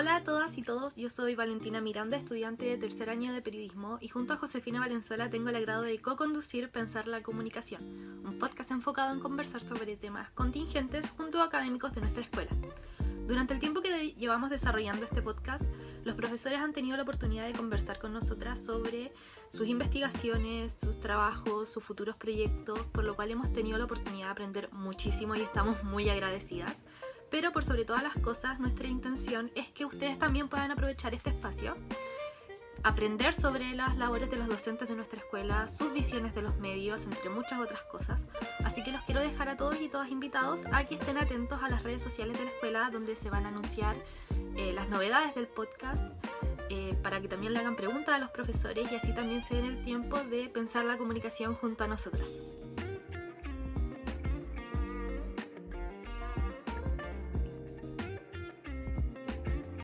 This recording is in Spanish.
Hola a todas y todos, yo soy Valentina Miranda, estudiante de tercer año de periodismo y junto a Josefina Valenzuela tengo el agrado de co-conducir Pensar la Comunicación, un podcast enfocado en conversar sobre temas contingentes junto a académicos de nuestra escuela. Durante el tiempo que llevamos desarrollando este podcast, los profesores han tenido la oportunidad de conversar con nosotras sobre sus investigaciones, sus trabajos, sus futuros proyectos, por lo cual hemos tenido la oportunidad de aprender muchísimo y estamos muy agradecidas pero por sobre todas las cosas nuestra intención es que ustedes también puedan aprovechar este espacio, aprender sobre las labores de los docentes de nuestra escuela, sus visiones de los medios, entre muchas otras cosas. Así que los quiero dejar a todos y todas invitados a que estén atentos a las redes sociales de la escuela donde se van a anunciar eh, las novedades del podcast. Eh, para que también le hagan preguntas a los profesores y así también se den el tiempo de pensar la comunicación junto a nosotras.